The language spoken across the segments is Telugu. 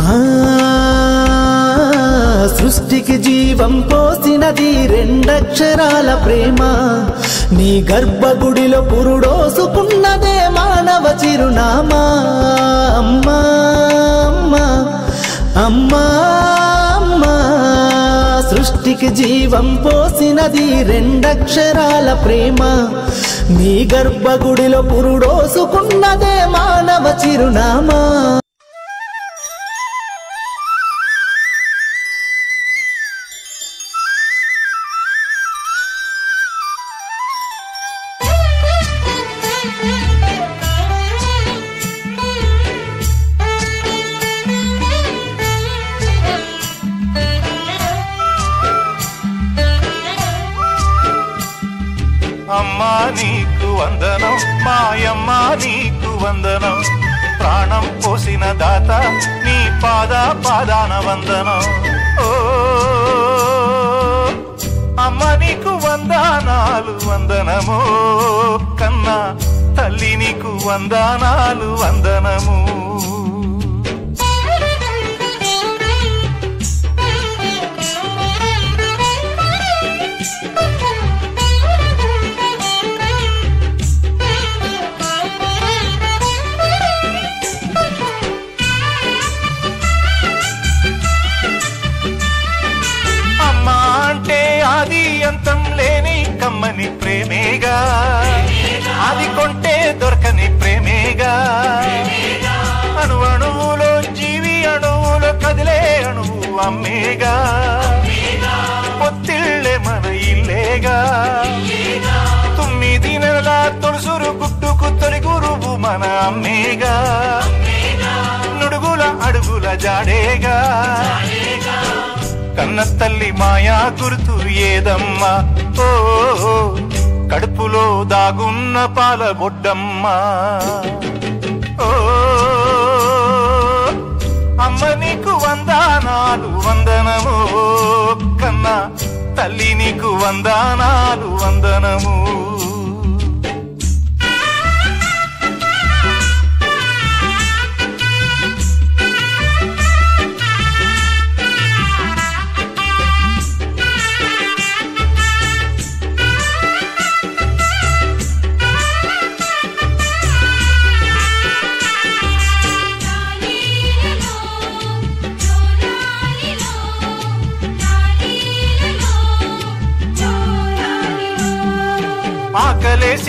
ఆ సృష్టికి జీవం పోసినది రెండక్షరాల ప్రేమ. నీ గర్భగుడిలో పురుడోసుకున్నదే మానవ చిరునామా. అమ్మా అమ్మా అమ్మా అమ్మా. సృష్టికి జీవం పోసినది రెండక్షరాల ప్రేమ. నీ గర్భగుడిలో పురుడోసుకున్నదే మానవ చిరునామా. అమ్మా నీకు వందనం. మాయమ్మ నీకు వందనం. ప్రాణం పోసిన దాత నీ పాద పాదాన వందనం. ఓ అమ్మ నీకు వందనాలు వందనము. కన్నా తల్లి నీకు వందనాలు వందనము. అమ్మేగా నుడుగుల అడుగుల జాడేగా. కన్న తల్లి మాయా గుర్తు ఏదమ్మా? ఓ కడుపులో దాగున్న పాల బొడ్డమ్మా. ఓ అమ్మ నీకు వందనాలు వందనము. కన్నా తల్లి నీకు వందనాలు వందనము.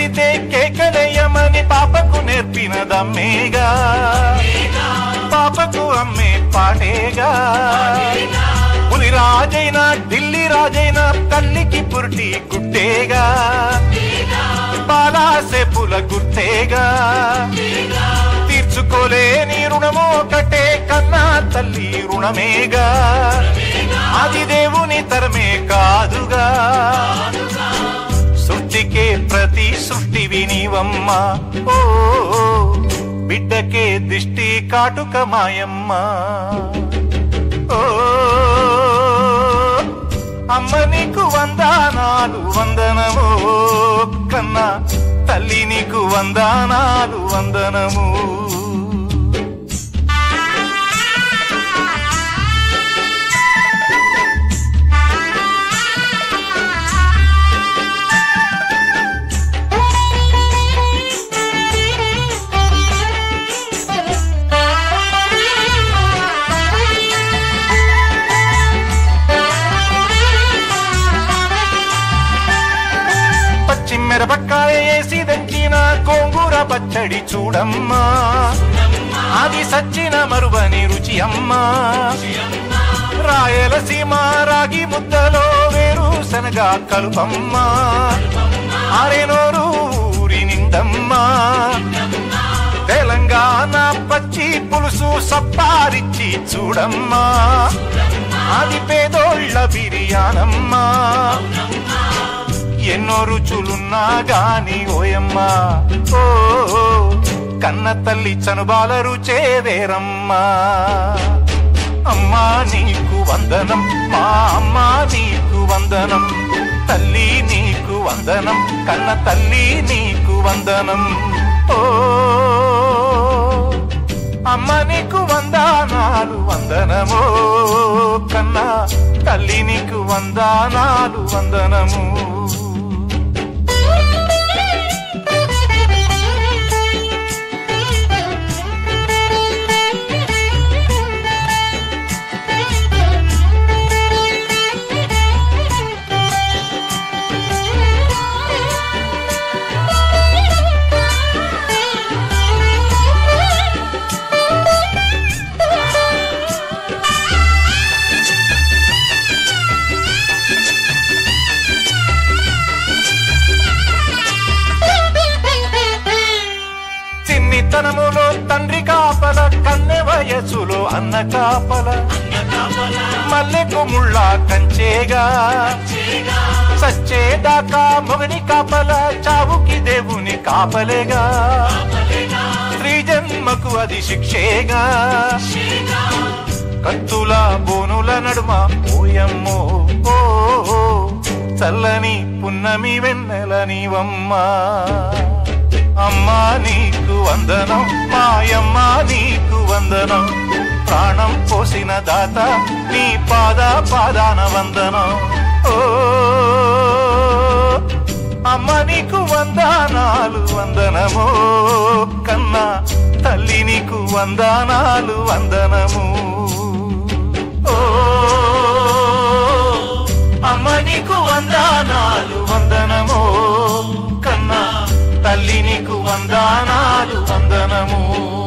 చేసితే కేకలేయమని పాపకు నేర్పినదమ్మేగా పాపకు అమ్మే పాటేగా? పులి రాజైనా ఢిల్లీ రాజైనా తల్లికి పురిటి గుట్టేగా? బాలాసెపుల గుట్టేగా? తీర్చుకోలేని రుణమో కట్టే కన్నా తల్లి రుణమేగా? అది దేవుని తరమే కాదుగా? ప్రతి సృష్టి ఓ బిడ్డకే దిష్టి కాటుక మాయమ్మా. ఓ అమ్మ నీకు వందనాలు వందనము. కన్నా తల్లి నీకు వందనాలు వందనము. పచ్చిమిరపకాయ వేసి దంచిన గోంగూర పచ్చడి చూడమ్మా. అది సచ్చిన మరువని రుచి అమ్మా రాయలసీమ రాగి ముద్దలో వేరు శనగ కలుపమ్మా. ఆరేనోరు ఊరి నిందమ్మా. తెలంగాణ పచ్చి పులుసు సప్పారిచ్చి చూడమ్మా. అది పేదోళ్ళ బిర్యానమ్మా. ఎన్నో రుచులున్నా గాని ఓయమ్మా ఓ కన్న తల్లి చనుబాల రుచే వేరమ్మా. అమ్మా నీకు వందనం మా అమ్మా నీకు వందనం తల్లి నీకు వందనం కన్న తల్లి నీకు వందనం. ఓ అమ్మ నీకు వందనాలు వందనము కన్నా తల్లి నీకు వందనాలు వందనము. చిన్నతనములో తండ్రి కాపల కన్నె వయసులో అన్న కాపల. మల్లెకు ముళ్ళ కంచేగా. సచ్చేదాకా మొగని కాపల చావుకి దేవుని కాపలేగా. స్త్రీ జన్మకు అది శిక్షేగా. కత్తుల బోనుల నడుమ ఓయమ్మో ఓ, చల్లని పున్నమి వెన్నెల నీవమ్మా. అమ్మా నీకు వందనం. మాయమ్మ నీకు వందనం. ప్రాణం పోసిన దాత నీ పాద పాదాన వందనం. ఓ అమ్మ నీకు వందనాలు వందనము. కన్నా తల్లి నీకు వందనాలు వందనము. amor.